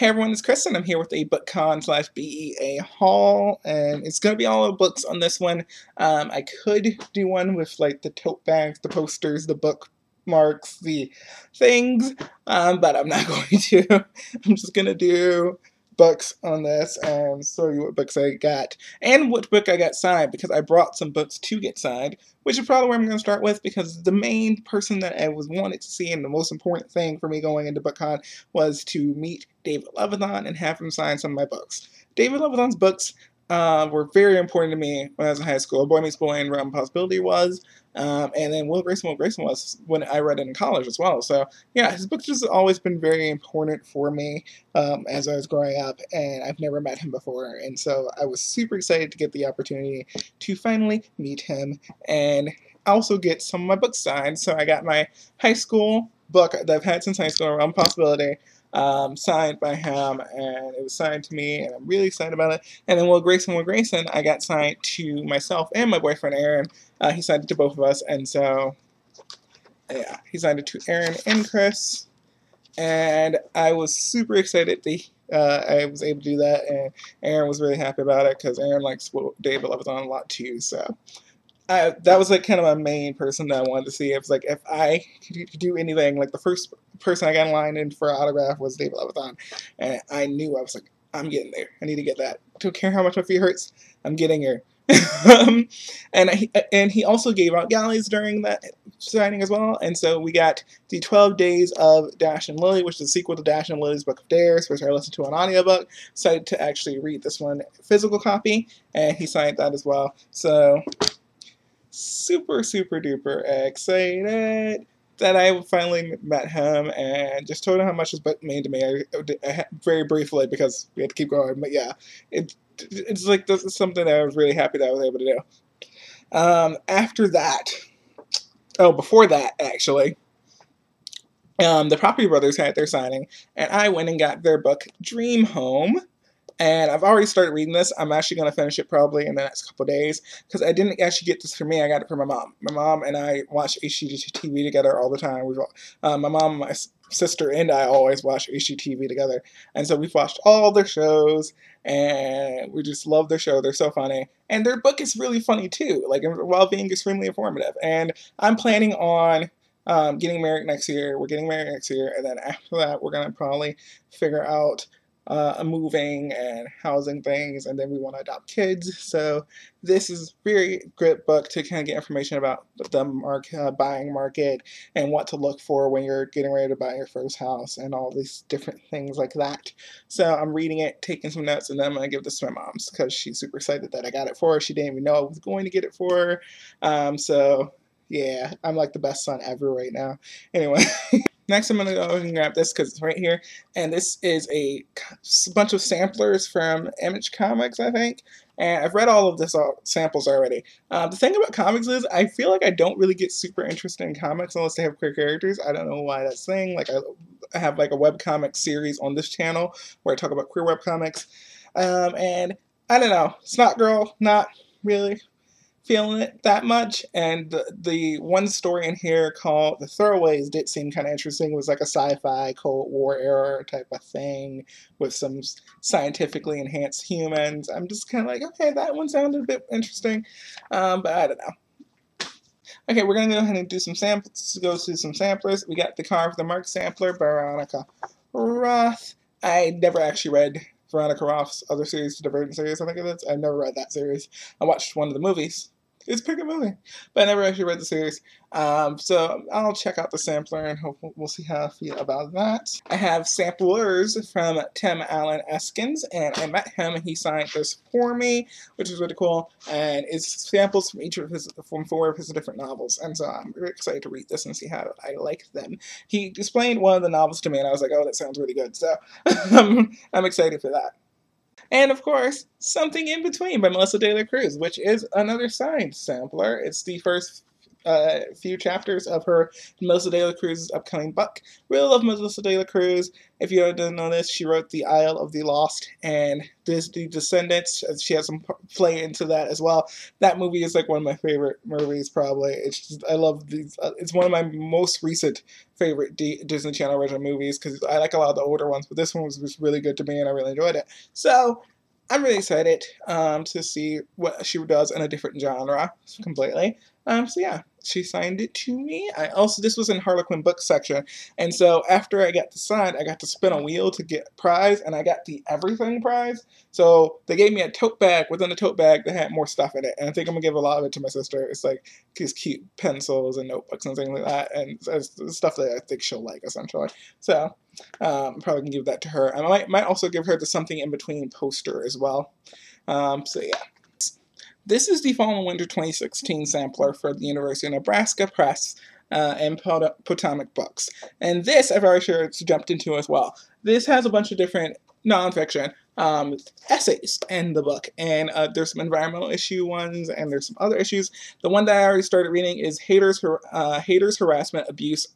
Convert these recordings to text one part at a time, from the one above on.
Hey everyone, it's and I'm here with a BookCon slash BEA haul and it's going to be all the books on this one. Um, I could do one with like the tote bags, the posters, the bookmarks, the things, um, but I'm not going to. I'm just going to do books on this and show you what books I got and what book I got signed because I brought some books to get signed, which is probably where I'm going to start with because the main person that I was wanted to see and the most important thing for me going into BookCon was to meet David Levithan and have him sign some of my books. David Levithan's books uh, were very important to me when I was in high school. Boy Meets Boy and Realm Possibility was, um, and then Will Grayson, Will Grayson was when I read it in college as well. So yeah, his books has always been very important for me um, as I was growing up, and I've never met him before, and so I was super excited to get the opportunity to finally meet him and also get some of my books signed. So I got my high school book that I've had since high school, Realm Possibility um, signed by him, and it was signed to me, and I'm really excited about it. And then Will Grayson, Will Grayson, I got signed to myself and my boyfriend Aaron. Uh, he signed it to both of us, and so yeah, he signed it to Aaron and Chris, and I was super excited that uh, I was able to do that, and Aaron was really happy about it because Aaron likes David Levithan a lot too, so. I, that was like kind of my main person that I wanted to see. It was like if I could do anything, like the first person I got in line in for an autograph was David Levithan, and I knew I was like, I'm getting there. I need to get that. Don't care how much my feet hurts. I'm getting here. um, and he, and he also gave out galleys during that signing as well. And so we got the 12 Days of Dash and Lily, which is a sequel to Dash and Lily's Book of Dares, which I listened to on audiobook. Decided to actually read this one physical copy, and he signed that as well. So super, super duper excited that I finally met him and just told him how much his book meant to me. I, I, very briefly because we had to keep going, but yeah, it it's like this is something I was really happy that I was able to do. Um, after that, oh, before that actually, um, the Property Brothers had their signing, and I went and got their book Dream Home. And I've already started reading this. I'm actually going to finish it probably in the next couple days because I didn't actually get this for me. I got it for my mom. My mom and I watch HGTV together all the time. We, uh, my mom, my sister, and I always watch HGTV together. And so we've watched all their shows and we just love their show. They're so funny. And their book is really funny too, like while being extremely informative. And I'm planning on um, getting married next year. We're getting married next year. And then after that, we're going to probably figure out uh, moving and housing things, and then we want to adopt kids. So this is very good book to kind of get information about the market, uh, buying market and what to look for when you're getting ready to buy your first house and all these different things like that. So I'm reading it, taking some notes, and then I'm going to give this to my mom's because she's super excited that I got it for her. She didn't even know I was going to get it for her. Um, so yeah, I'm like the best son ever right now. Anyway. Next, I'm going to go and grab this because it's right here. And this is a bunch of samplers from Image Comics, I think. And I've read all of this all, samples already. Uh, the thing about comics is I feel like I don't really get super interested in comics unless they have queer characters. I don't know why that's thing. Like I, I have like a webcomic series on this channel where I talk about queer webcomics. Um, and I don't know. Snotgirl, not really feeling it that much. And the, the one story in here called The Throwaways did seem kind of interesting. It was like a sci-fi Cold War era type of thing with some scientifically enhanced humans. I'm just kind of like, okay, that one sounded a bit interesting, um, but I don't know. Okay, we're gonna go ahead and do some samples. Go through some samplers. We got the Carve the Mark sampler, Veronica Roth. I never actually read Veronica Roth's other series, the Divergent series, I think it is. I've never read that series. I watched one of the movies. It's a pretty good movie, but I never actually read the series. Um, so I'll check out the sampler and hope we'll see how I feel about that. I have samplers from Tim Allen Eskens, and I met him and he signed this for me, which is really cool. And it's samples from each of his, from four of his different novels. And so I'm very excited to read this and see how I like them. He explained one of the novels to me, and I was like, oh, that sounds really good. So I'm excited for that. And of course, Something in Between by Melissa De La Cruz, which is another signed sampler. It's the first a few chapters of her Melissa De La Cruz's upcoming book. Really love Melissa De La Cruz. If you didn't know this, she wrote The Isle of the Lost and Disney Descendants. She has some play into that as well. That movie is like one of my favorite movies, probably. It's just, I love these. Uh, it's one of my most recent favorite D Disney Channel original movies because I like a lot of the older ones, but this one was, was really good to me and I really enjoyed it. So I'm really excited um, to see what she does in a different genre completely. Um, so yeah, she signed it to me. I also this was in Harlequin book section, and so after I got the sign, I got to spin a wheel to get prize, and I got the everything prize. So they gave me a tote bag within the tote bag that had more stuff in it, and I think I'm gonna give a lot of it to my sister. It's like these cute pencils and notebooks and things like that, and stuff that I think she'll like essentially. So um, probably gonna give that to her. I might might also give her the something in between poster as well. Um, so yeah. This is the Fall and Winter 2016 sampler for the University of Nebraska Press uh, and Potomac Books. And this I've already sure it's jumped into as well. This has a bunch of different nonfiction um, essays in the book, and uh, there's some environmental issue ones, and there's some other issues. The one that I already started reading is haters, uh, haters harassment, abuse,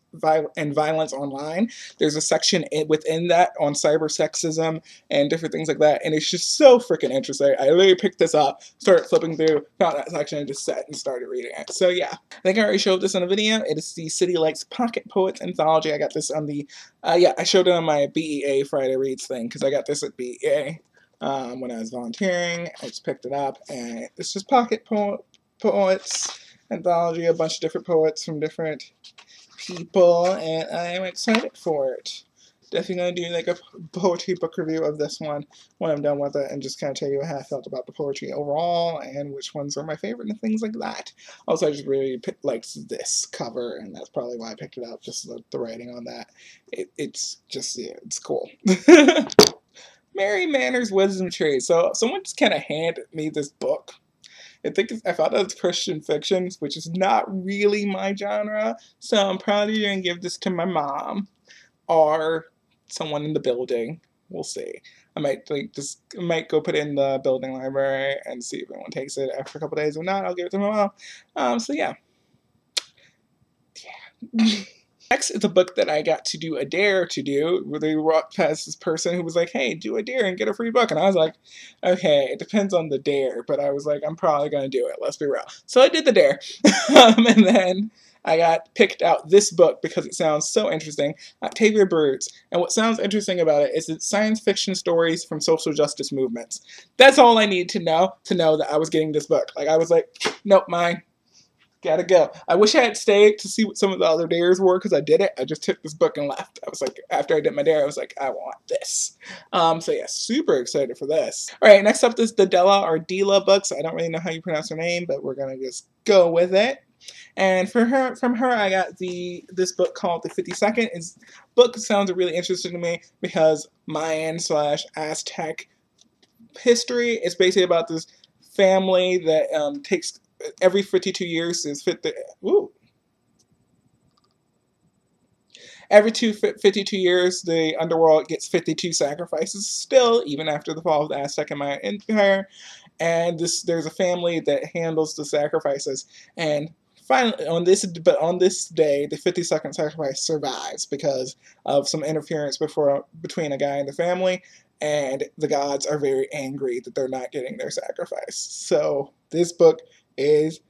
and violence online. There's a section within that on cyber sexism and different things like that, and it's just so freaking interesting. I literally picked this up, started flipping through, found that section, and just sat and started reading it. So yeah, I think I already showed this in a video. It is the City Lights Pocket Poets Anthology. I got this on the, uh, yeah, I showed it on my BEA Friday Reads thing because I got this at BEA um, when I was volunteering. I just picked it up, and it's just pocket po poets anthology, a bunch of different poets from different people, and I am excited for it. Definitely going to do like a poetry book review of this one when I'm done with it and just kind of tell you how I felt about the poetry overall and which ones are my favorite and things like that. Also, I just really liked this cover and that's probably why I picked it up, just the, the writing on that. It, it's just, yeah, it's cool. Merry Manners Wisdom Tree. So someone just kind of handed me this book. I think it's, I thought it was Christian fiction, which is not really my genre. So I'm probably gonna give this to my mom or someone in the building. We'll see. I might like just might go put it in the building library and see if anyone takes it after a couple days. If not, I'll give it to my mom. Um, so yeah. Yeah. Next is a book that I got to do a dare to do, where they walked past this person who was like, hey, do a dare and get a free book. And I was like, okay, it depends on the dare, but I was like, I'm probably going to do it, let's be real. So I did the dare. um, and then I got picked out this book because it sounds so interesting, Octavia's Brood. And what sounds interesting about it is it's science fiction stories from social justice movements. That's all I need to know to know that I was getting this book. Like, I was like, nope, mine gotta go. I wish I had stayed to see what some of the other dares were because I did it. I just took this book and left. I was like, after I did my dare, I was like, I want this. Um, so yeah, super excited for this. All right, next up is the Della or Dela books. I don't really know how you pronounce her name, but we're gonna just go with it. And for her, from her, I got the this book called The 52nd. Is book sounds really interesting to me because Mayan slash Aztec history. It's basically about this family that um, takes every 52 years is fit the ooh. Every two, 52 years, the underworld gets 52 sacrifices still, even after the fall of the Aztec and Maya Empire. And this, there's a family that handles the sacrifices. And finally, on this, but on this day, the 52nd sacrifice survives because of some interference before between a guy and the family and the gods are very angry that they're not getting their sacrifice. So this book is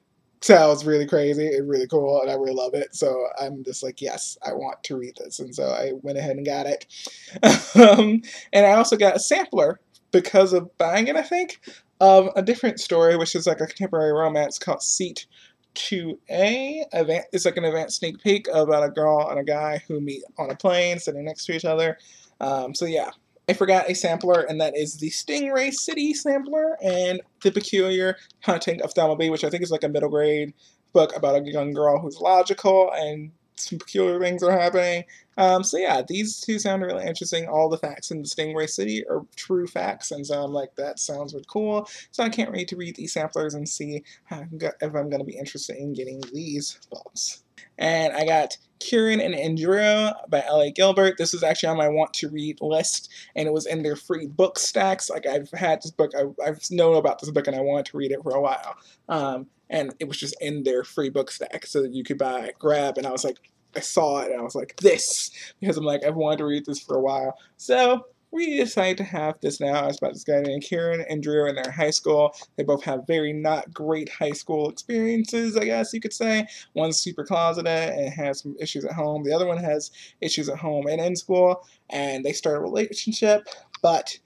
sounds really crazy and really cool and I really love it. So I'm just like, yes, I want to read this. And so I went ahead and got it. um, and I also got a sampler because of buying it, I think, of a different story, which is like a contemporary romance called Seat 2A. It's like an advanced sneak peek about a girl and a guy who meet on a plane sitting next to each other. Um, so yeah, I forgot a sampler, and that is the Stingray City sampler and The Peculiar Hunting of B, which I think is like a middle grade book about a young girl who's logical and some peculiar things are happening. Um, so yeah, these two sound really interesting. All the facts in the Stingray City are true facts, and so I'm like, that sounds really cool. So I can't wait to read these samplers and see if I'm going to be interested in getting these books. And I got Kieran and Andrew by L.A. Gilbert. This is actually on my want to read list, and it was in their free book stacks. Like I've had this book, I, have known about this book, and I wanted to read it for a while. Um, and it was just in their free book stack so that you could buy, grab, and I was like, I saw it and I was like, this, because I'm like, I've wanted to read this for a while. So we decided to have this now. It's about this guy named Kieran and Drew in their high school. They both have very not great high school experiences, I guess you could say. One's super closeted and has some issues at home. The other one has issues at home and in school. And they start a relationship, but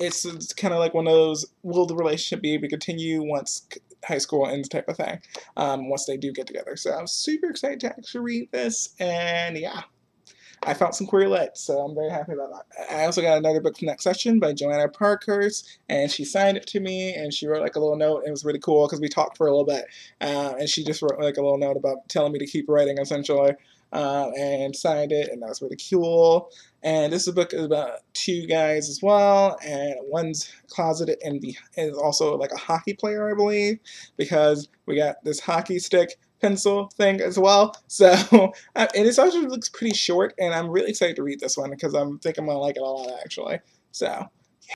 it's, it's kind of like one of those will the relationship be able to continue once high school ends type of thing um, once they do get together. So I'm super excited to actually read this, and yeah, I found some queer lit, so I'm very happy about that. I also got another book from Next Session by Johanna Parkhurst, and she signed it to me, and she wrote like a little note. And it was really cool because we talked for a little bit, uh, and she just wrote like a little note about telling me to keep writing, essentially, uh, and signed it, and that was really cool. And this book is about two guys as well, and one's closeted and the is also like a hockey player, I believe, because we got this hockey stick pencil thing as well. So, and it actually looks pretty short, and I'm really excited to read this one because I'm thinking I'm gonna like it a lot actually. So,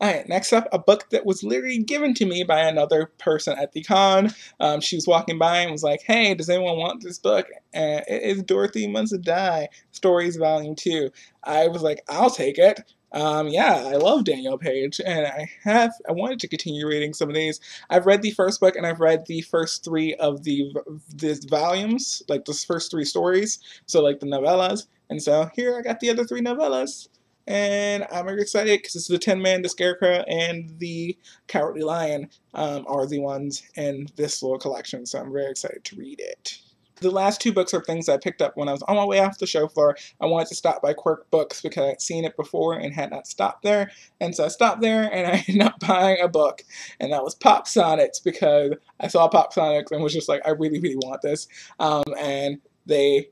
Alright, next up, a book that was literally given to me by another person at the con. Um, she was walking by and was like, hey, does anyone want this book? And it is Dorothy Must Die, Stories Volume 2. I was like, I'll take it. Um, yeah, I love Danielle Paige, and I have I wanted to continue reading some of these. I've read the first book, and I've read the first three of the these volumes, like the first three stories, so like the novellas. And so here I got the other three novellas, and I'm very excited because it's the Tin Man, the Scarecrow, and the Cowardly Lion um, are the ones in this little collection. So I'm very excited to read it. The last two books are things I picked up when I was on my way off the show floor. I wanted to stop by Quirk Books because I'd seen it before and had not stopped there. And so I stopped there and I ended up buying a book. And that was Pop Sonnets because I saw Pop Sonnets and was just like, I really, really want this. Um, and they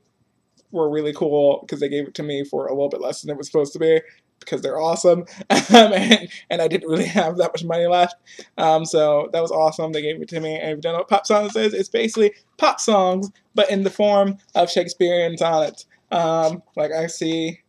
were really cool because they gave it to me for a little bit less than it was supposed to be because they're awesome. Um, and, and, I didn't really have that much money left. Um, so that was awesome. They gave it to me. And if you don't know what Pop Sonnets is, it's basically pop songs, but in the form of Shakespearean sonnets. Um, like I see,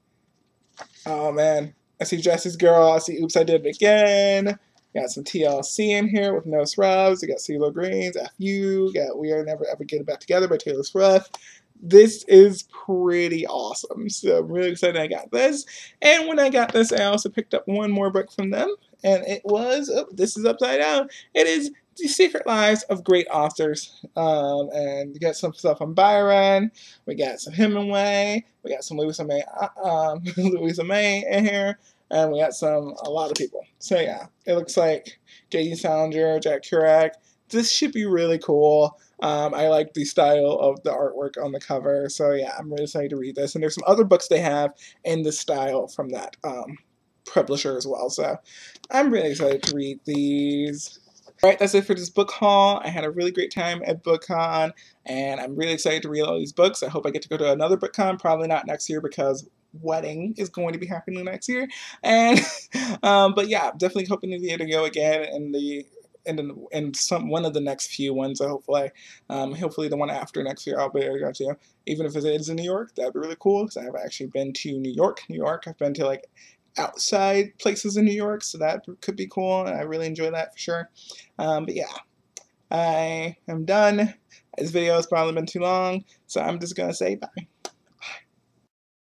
oh man, I see Jesse's Girl. I see Oops, I Did It Again. Got some TLC in here with No Scrubs. You got CeeLo Green's F.U. Got We Are Never Ever Getting Back Together by Taylor Swift this is pretty awesome. So I'm really excited I got this. And when I got this, I also picked up one more book from them. And it was, oh, this is upside down. It is The Secret Lives of Great Authors. Um, and we got some stuff on Byron. We got some Hemingway. We got some Louisa May, uh, um, Louisa May in here. And we got some, a lot of people. So yeah, it looks like J.D. Salinger, Jack Kerouac. This should be really cool. Um, I like the style of the artwork on the cover. So yeah, I'm really excited to read this. And there's some other books they have in the style from that um, publisher as well. So I'm really excited to read these. Alright, that's it for this book haul. I had a really great time at BookCon, and I'm really excited to read all these books. I hope I get to go to another BookCon, probably not next year because wedding is going to be happening next year. And um, but yeah, definitely hoping to be able to go again in the in in some one of the next few ones. Hopefully, um, hopefully the one after next year I'll be able to. Even if it is in New York, that'd be really cool because I've actually been to New York. New York, I've been to like outside places in New York, so that could be cool. I really enjoy that for sure. Um, but yeah, I am done. This video has probably been too long, so I'm just gonna say bye.